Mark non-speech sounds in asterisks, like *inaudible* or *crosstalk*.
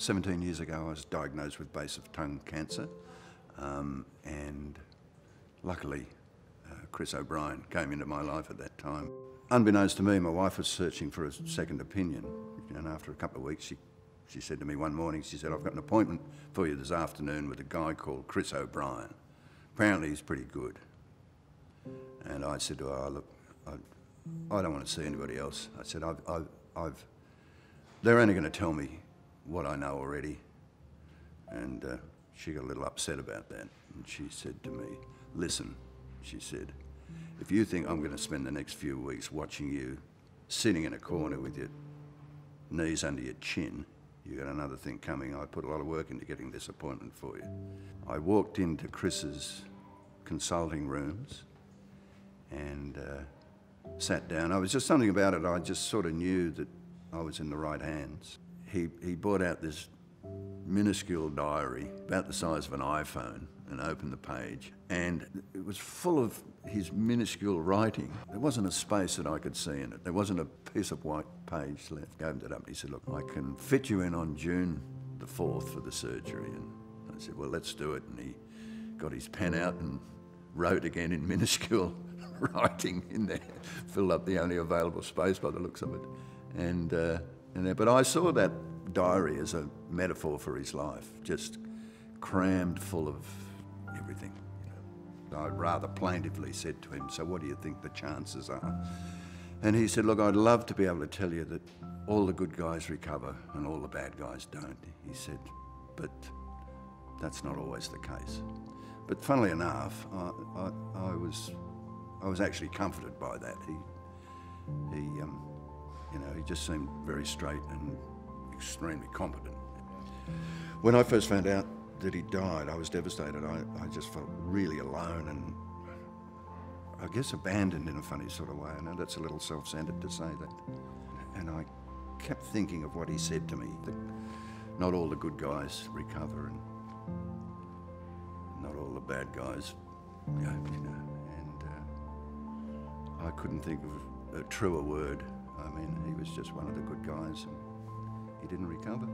17 years ago, I was diagnosed with base of tongue cancer, um, and luckily, uh, Chris O'Brien came into my life at that time. Unbeknownst to me, my wife was searching for a second opinion, and after a couple of weeks, she, she said to me one morning, she said, I've got an appointment for you this afternoon with a guy called Chris O'Brien. Apparently, he's pretty good. And I said to her, oh, look, I, I don't want to see anybody else. I said, I've, I've, I've they're only going to tell me what I know already. And uh, she got a little upset about that. And she said to me, listen, she said, if you think I'm going to spend the next few weeks watching you sitting in a corner with your knees under your chin, you got another thing coming. I put a lot of work into getting this appointment for you. I walked into Chris's consulting rooms and uh, sat down. I was just something about it. I just sort of knew that I was in the right hands. He, he brought out this minuscule diary about the size of an iPhone and opened the page and it was full of his minuscule writing. There wasn't a space that I could see in it. There wasn't a piece of white page left. I opened it up and he said, look, I can fit you in on June the 4th for the surgery. And I said, well, let's do it. And he got his pen out and wrote again in minuscule *laughs* writing in there, filled up the only available space by the looks of it. And, uh, and but I saw that diary as a metaphor for his life, just crammed full of everything. I rather plaintively said to him, So, what do you think the chances are? And he said, Look, I'd love to be able to tell you that all the good guys recover and all the bad guys don't. He said, But that's not always the case. But funnily enough, I, I, I was, I was actually comforted by that. He, he, um, he just seemed very straight and extremely competent. When I first found out that he died, I was devastated. I, I just felt really alone and I guess abandoned in a funny sort of way. I know that's a little self centered to say that. And I kept thinking of what he said to me that not all the good guys recover and not all the bad guys, you know, and uh, I couldn't think of a truer word. I mean, he was just one of the good guys and he didn't recover.